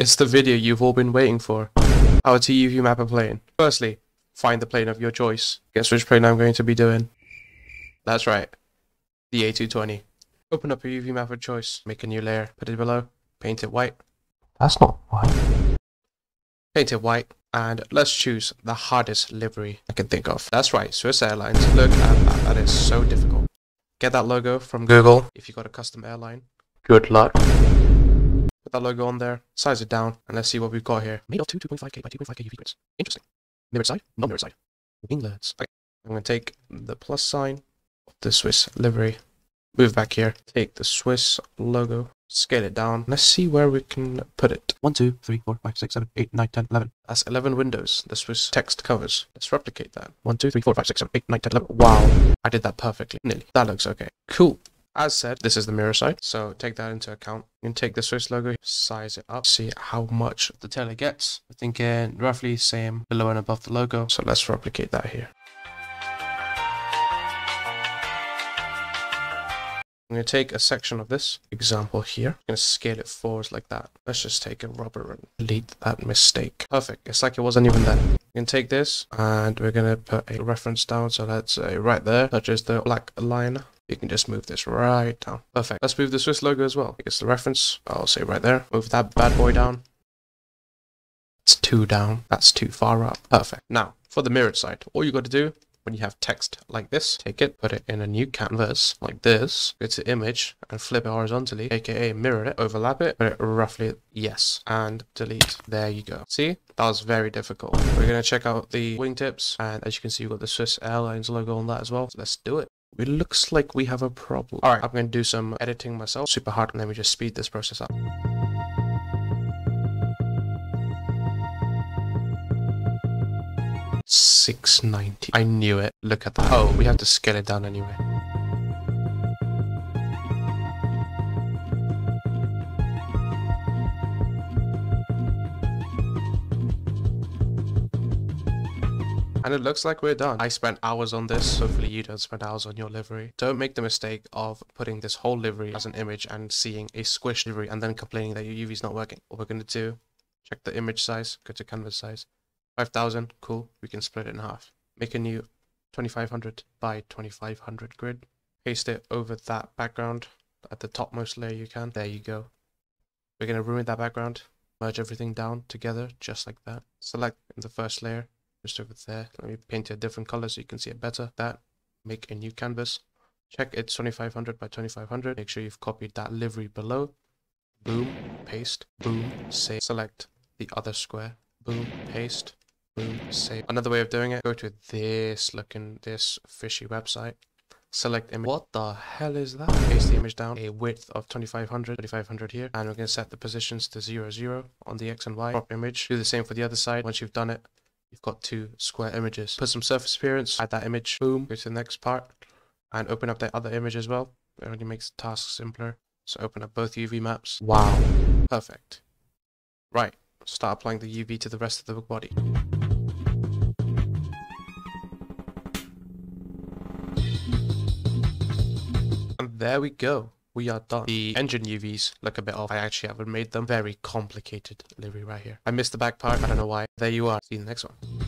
It's the video you've all been waiting for. How to UV map a plane. Firstly, find the plane of your choice. Guess which plane I'm going to be doing. That's right. The A220. Open up a UV map of choice. Make a new layer. Put it below. Paint it white. That's not white. Paint it white. And let's choose the hardest livery I can think of. That's right, Swiss Airlines. Look at that. That is so difficult. Get that logo from Google if you've got a custom airline. Good luck. Put that logo on there, size it down, and let's see what we've got here. Made of two 2.5k by 2.5k UV grids. Interesting. Mirrored side, non-mirrored side. Winglets. Okay. I'm going to take the plus sign of the Swiss livery, move back here, take the Swiss logo, scale it down. Let's see where we can put it. 1, 2, 3, 4, 5, 6, 7, 8, 9, 10, 11. That's 11 windows the Swiss text covers. Let's replicate that. 1, 2, 3, 4, 5, 6, 7, 8, 9, 10, 11. Wow, I did that perfectly. Nearly. That looks okay. Cool. As said, this is the mirror side, so take that into account. You can take the Swiss logo, size it up, see how much the tail it gets. I think uh, roughly same below and above the logo, so let's replicate that here. I'm going to take a section of this example here. I'm going to scale it forwards like that. Let's just take a rubber and delete that mistake. Perfect. It's like it wasn't even there. We can take this and we're going to put a reference down. So let's say right there, such as the black line. You can just move this right down. Perfect. Let's move the Swiss logo as well. It's the reference. I'll say right there. Move that bad boy down. It's two down. That's too far up. Perfect. Now, for the mirrored side, all you got to do when you have text like this, take it, put it in a new canvas like this, go to image and flip it horizontally, aka mirror it, overlap it, put it roughly yes, and delete. There you go. See? That was very difficult. We're going to check out the wingtips, and as you can see, we've got the Swiss Airlines logo on that as well. So let's do it. It looks like we have a problem. Alright, I'm going to do some editing myself. Super hard, and let me just speed this process up. 690. I knew it. Look at that. Oh, we have to scale it down anyway. And it looks like we're done. I spent hours on this. Hopefully you don't spend hours on your livery. Don't make the mistake of putting this whole livery as an image and seeing a squish livery and then complaining that your UV is not working. What we're going to do, check the image size, go to canvas size, 5000, cool. We can split it in half. Make a new 2500 by 2500 grid. Paste it over that background at the topmost layer you can. There you go. We're going to ruin that background. Merge everything down together, just like that. Select in the first layer, just over there. Let me paint it a different color so you can see it better. That. Make a new canvas. Check it's 2500 by 2500. Make sure you've copied that livery below. Boom, paste, boom, save. Select the other square. Boom, paste, boom, save. Another way of doing it, go to this looking, this fishy website. Select image. What the hell is that? Paste the image down. A width of 2500, 2500 here. And we're going to set the positions to 0, 0 on the X and Y. Crop image. Do the same for the other side. Once you've done it, you've got two square images. Put some surface appearance, add that image. Boom. Go to the next part. And open up that other image as well. It only makes the task simpler. So open up both UV maps. Wow. Perfect. Right. Start applying the UV to the rest of the body. And there we go. We are done. The engine UVs look a bit off. I actually haven't made them. Very complicated livery right here. I missed the back part. I don't know why. There you are. See you in the next one.